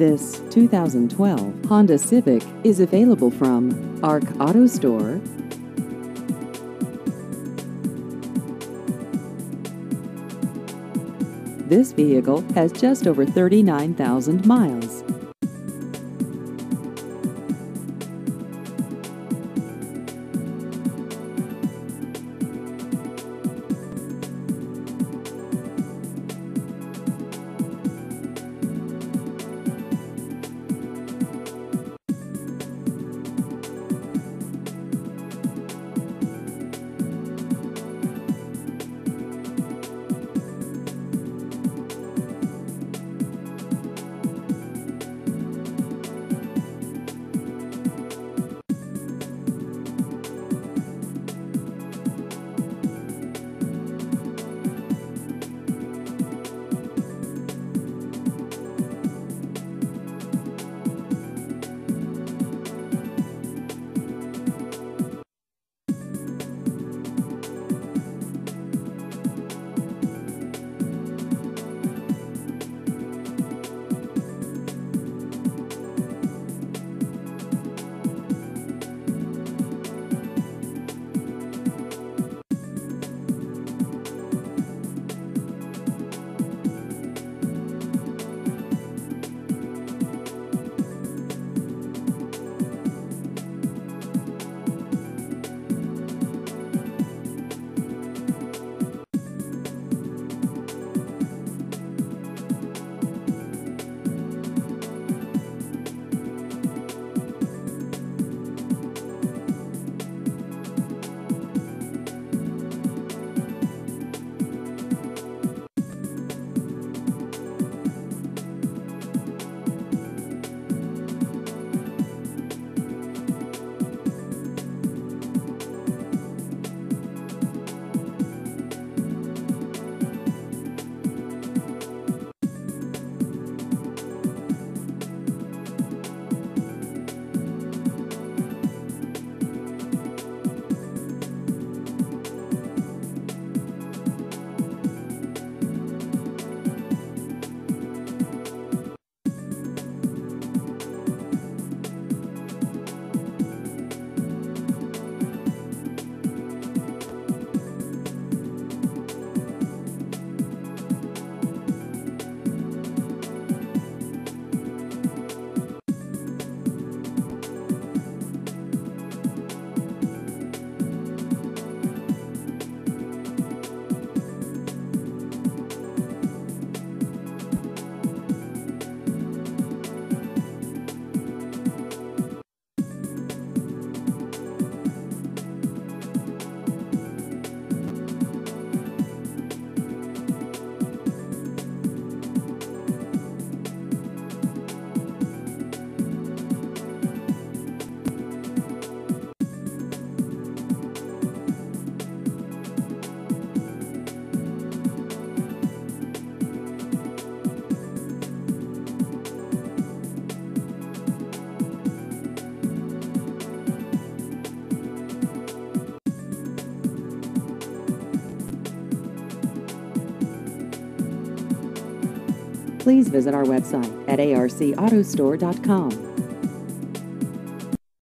This 2012 Honda Civic is available from ARC Auto Store. This vehicle has just over 39,000 miles. Please visit our website at arcautostore.com.